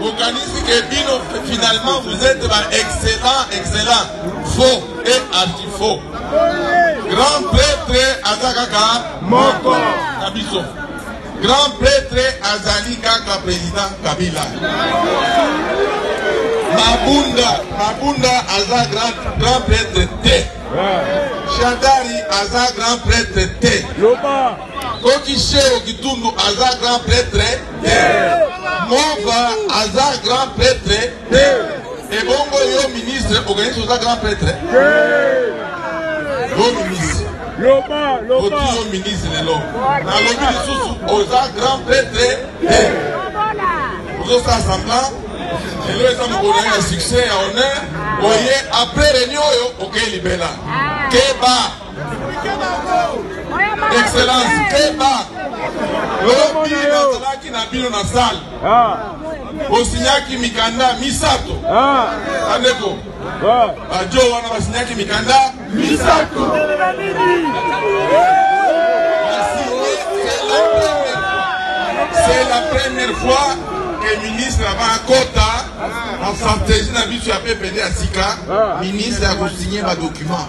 bokanisi ke bino finalement vous êtes ba excellent excellent faux et archi faux grand prêtre aza kaka moko na biso grand prêtre azali kaka président kabila mabunda mabunda aza grand, grand prêtre te shadari aza grand prêtre te Koki Sheo Kitundu aza grand pretre te. Mova aza grand pretre te. Ebongo yo ministre okanisi oza grand pretre? Yo ministre. Loba, loba. Oti yo ministre lelo. Nalobi lisusu oza grand pretre te. Ozosala semblant lelo eza mokolo na ye ya succès ya honneur oye après réunion oyo okei libela keba excellence keba lobi nazalaki na bino na sale ah. osinyaki mikanda misato ah. bandeko ah. bajo wana basinyaki mikanda misato c'est la première fois que ministre aba akota na stratégie na biso ya ppd ya sika ministre ya kosinye badocument